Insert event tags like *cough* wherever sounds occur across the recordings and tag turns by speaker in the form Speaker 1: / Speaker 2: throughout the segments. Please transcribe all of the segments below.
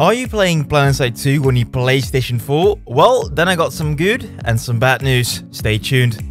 Speaker 1: Are you playing PlanetSide 2 on your PlayStation 4? Well, then I got some good and some bad news. Stay tuned.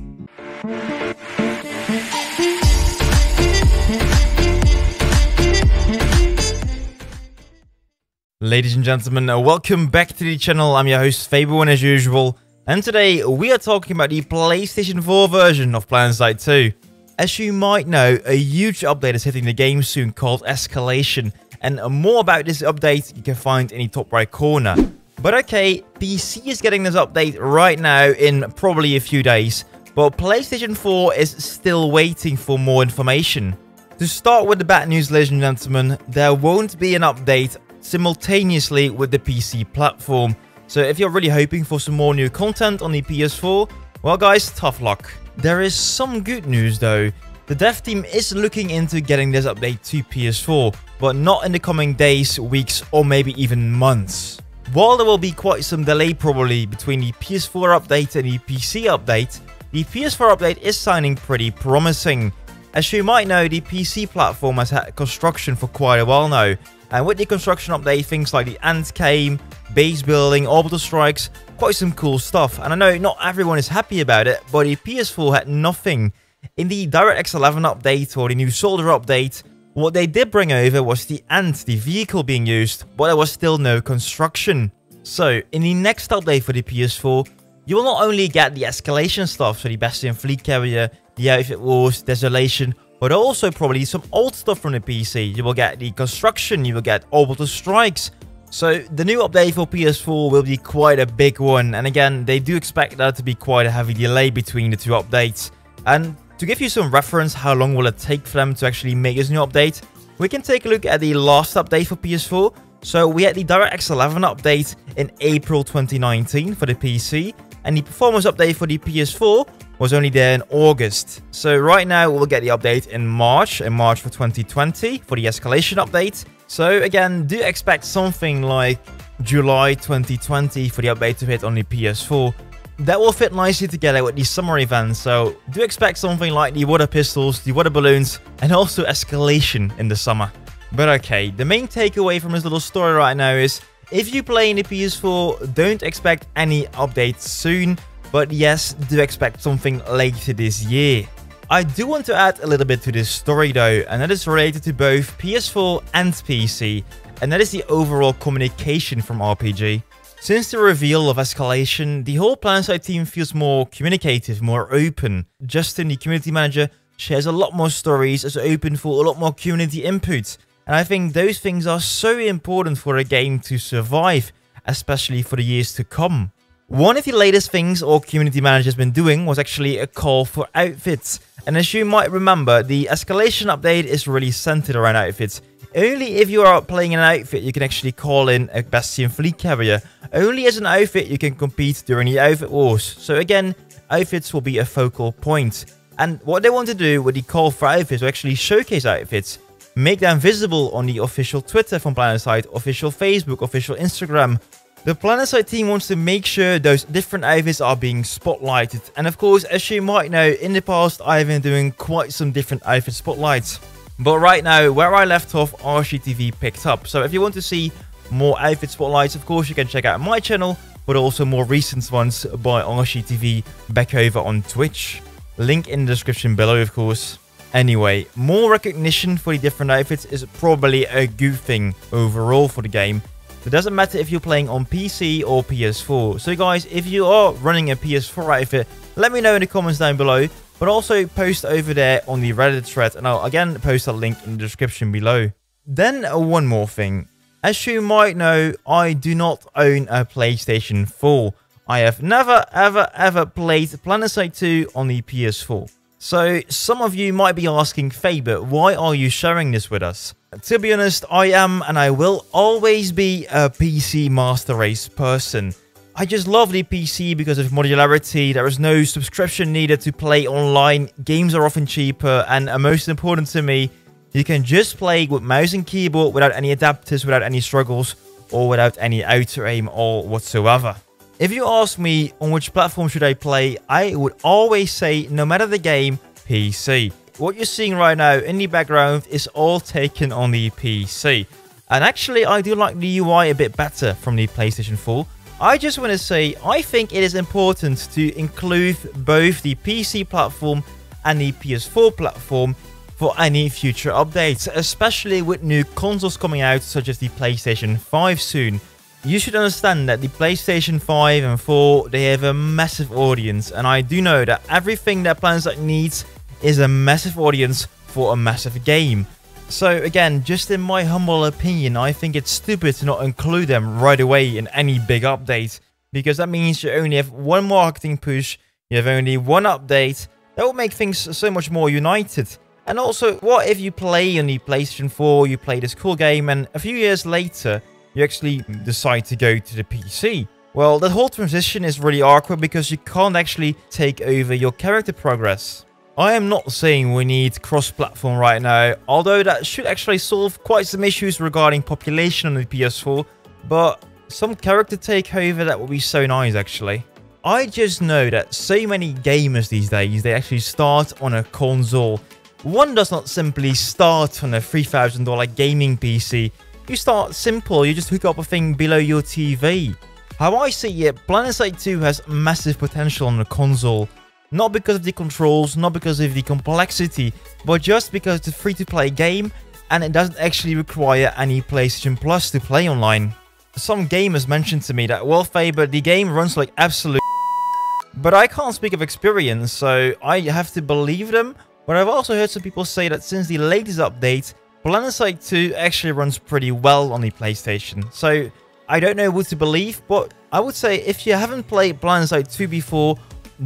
Speaker 1: Ladies and gentlemen, welcome back to the channel. I'm your host Fabian as usual, and today we are talking about the PlayStation 4 version of PlanetSide 2. As you might know, a huge update is hitting the game soon called Escalation, and more about this update you can find in the top right corner. But okay, PC is getting this update right now in probably a few days, but PlayStation 4 is still waiting for more information. To start with the bad news, ladies and gentlemen, there won't be an update simultaneously with the PC platform. So if you're really hoping for some more new content on the PS4, well guys, tough luck. There is some good news though. The dev team is looking into getting this update to PS4, but not in the coming days, weeks, or maybe even months. While there will be quite some delay probably between the PS4 update and the PC update, the PS4 update is sounding pretty promising. As you might know, the PC platform has had construction for quite a while now, and with the construction update, things like the Ant came, base building, orbital strikes, quite some cool stuff. And I know not everyone is happy about it, but the PS4 had nothing. In the DirectX 11 update or the new Soldier update, what they did bring over was the Ant, the vehicle being used, but there was still no construction. So, in the next update for the PS4, you will not only get the escalation stuff, so the Bastion Fleet Carrier, the Outfit Wars, Desolation, but also probably some old stuff from the PC. You will get the construction, you will get orbital strikes. So the new update for PS4 will be quite a big one, and again, they do expect there to be quite a heavy delay between the two updates. And to give you some reference how long will it take for them to actually make this new update, we can take a look at the last update for PS4. So we had the DirectX 11 update in April 2019 for the PC, and the performance update for the PS4 was only there in August. So right now we'll get the update in March, in March for 2020 for the escalation update. So again, do expect something like July 2020 for the update to hit on the PS4. That will fit nicely together with the summer events, so do expect something like the water pistols, the water balloons, and also escalation in the summer. But okay, the main takeaway from this little story right now is, if you play in the PS4, don't expect any updates soon, but yes, do expect something later this year. I do want to add a little bit to this story though, and that is related to both PS4 and PC, and that is the overall communication from RPG. Since the reveal of Escalation, the whole PlanetSide team feels more communicative, more open. Justin, the community manager, shares a lot more stories, is open for a lot more community input, and I think those things are so important for a game to survive, especially for the years to come. One of the latest things our community manager has been doing was actually a call for outfits. And as you might remember, the escalation update is really centered around outfits. Only if you are playing an outfit, you can actually call in a Bastion Fleet Carrier. Only as an outfit, you can compete during the outfit wars. So again, outfits will be a focal point. And what they want to do with the call for outfits is actually showcase outfits. Make them visible on the official Twitter from PlanetSide, official Facebook, official Instagram, the PlanetSide team wants to make sure those different outfits are being spotlighted. And of course, as you might know, in the past I've been doing quite some different outfit spotlights. But right now, where I left off, ArsheeTv picked up. So if you want to see more outfit spotlights, of course, you can check out my channel, but also more recent ones by ArsheeTv back over on Twitch. Link in the description below, of course. Anyway, more recognition for the different outfits is probably a good thing overall for the game. It doesn't matter if you're playing on PC or PS4. So guys, if you are running a PS4 outfit, let me know in the comments down below. But also post over there on the Reddit thread and I'll again post a link in the description below. Then one more thing. As you might know, I do not own a PlayStation 4. I have never ever ever played PlanetSide 2 on the PS4. So some of you might be asking, Faber, why are you sharing this with us? To be honest, I am and I will always be a PC Master Race person. I just love the PC because of modularity, there is no subscription needed to play online, games are often cheaper, and uh, most important to me, you can just play with mouse and keyboard without any adapters, without any struggles, or without any auto aim or whatsoever. If you ask me on which platform should I play, I would always say no matter the game, PC. What you're seeing right now in the background is all taken on the PC. And actually, I do like the UI a bit better from the PlayStation 4. I just want to say, I think it is important to include both the PC platform and the PS4 platform for any future updates, especially with new consoles coming out such as the PlayStation 5 soon. You should understand that the PlayStation 5 and 4, they have a massive audience, and I do know that everything that PlanetSide needs is a massive audience for a massive game. So again, just in my humble opinion, I think it's stupid to not include them right away in any big update, because that means you only have one marketing push, you have only one update, that will make things so much more united. And also, what if you play on the PlayStation 4, you play this cool game, and a few years later, you actually decide to go to the PC? Well, that whole transition is really awkward because you can't actually take over your character progress. I am not saying we need cross-platform right now, although that should actually solve quite some issues regarding population on the PS4, but some character takeover that would be so nice actually. I just know that so many gamers these days, they actually start on a console one does not simply start on a $3,000 gaming PC. You start simple, you just hook up a thing below your TV. How I see it, PlanetSide 2 has massive potential on the console. Not because of the controls, not because of the complexity, but just because it's a free-to-play game and it doesn't actually require any PlayStation Plus to play online. Some gamers mentioned to me that, well Faber, the game runs like absolute *laughs* but I can't speak of experience, so I have to believe them but I've also heard some people say that since the latest update, PlanetSide 2 actually runs pretty well on the PlayStation. So I don't know what to believe, but I would say if you haven't played PlanetSide 2 before,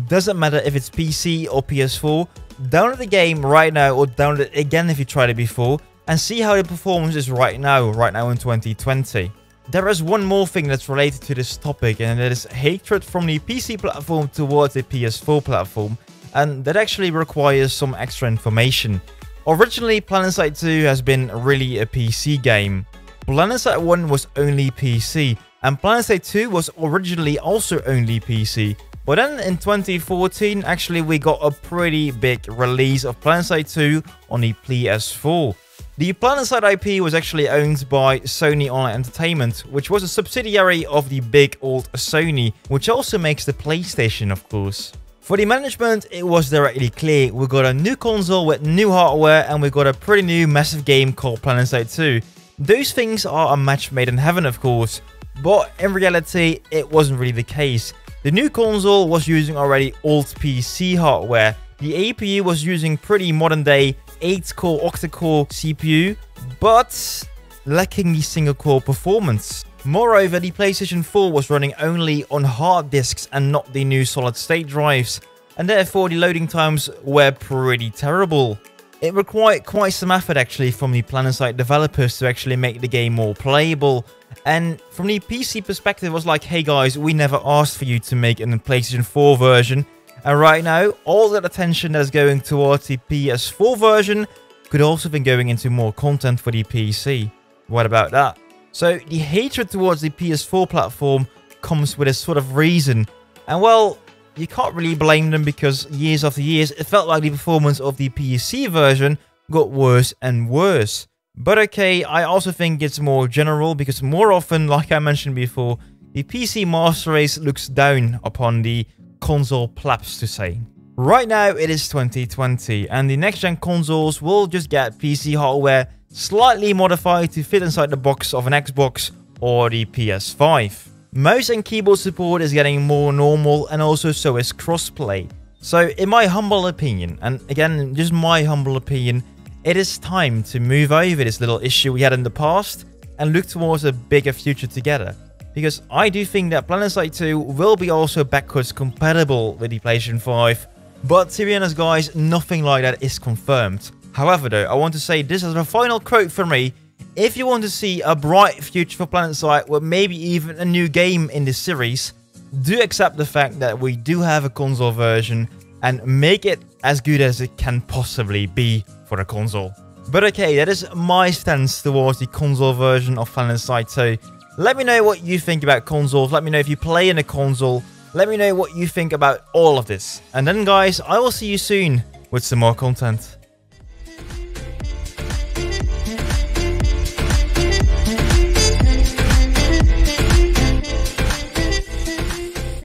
Speaker 1: doesn't matter if it's PC or PS4, download the game right now or download it again if you tried it before and see how the performance is right now, right now in 2020. There is one more thing that's related to this topic and that is hatred from the PC platform towards the PS4 platform and that actually requires some extra information. Originally, PlanetSide 2 has been really a PC game. PlanetSide 1 was only PC, and PlanetSide 2 was originally also only PC. But then in 2014, actually we got a pretty big release of PlanetSide 2 on the PS4. The PlanetSide IP was actually owned by Sony Online Entertainment, which was a subsidiary of the big old Sony, which also makes the PlayStation of course. For the management, it was directly clear. We got a new console with new hardware and we got a pretty new massive game called PlanetSide 2. Those things are a match made in heaven, of course, but in reality, it wasn't really the case. The new console was using already old PC hardware. The APU was using pretty modern day 8-core octa-core CPU, but lacking the single core performance. Moreover, the PlayStation 4 was running only on hard disks and not the new solid state drives, and therefore the loading times were pretty terrible. It required quite some effort actually from the PlanetSide developers to actually make the game more playable, and from the PC perspective it was like, hey guys, we never asked for you to make a PlayStation 4 version, and right now, all that attention that is going towards the PS4 version could also have been going into more content for the PC. What about that? So the hatred towards the PS4 platform comes with a sort of reason. And well, you can't really blame them because years after years, it felt like the performance of the PC version got worse and worse. But okay, I also think it's more general because more often, like I mentioned before, the PC master race looks down upon the console plaps to say. Right now it is 2020 and the next gen consoles will just get PC hardware slightly modified to fit inside the box of an Xbox or the PS5. Mouse and keyboard support is getting more normal and also so is crossplay. So in my humble opinion, and again just my humble opinion, it is time to move over this little issue we had in the past and look towards a bigger future together. Because I do think that PlanetSide 2 will be also backwards compatible with the PlayStation 5, but to be honest guys, nothing like that is confirmed. However, though, I want to say this is a final quote from me. If you want to see a bright future for PlanetSide with maybe even a new game in this series, do accept the fact that we do have a console version and make it as good as it can possibly be for a console. But okay, that is my stance towards the console version of PlanetSide 2. Let me know what you think about consoles. Let me know if you play in a console. Let me know what you think about all of this. And then guys, I will see you soon with some more content.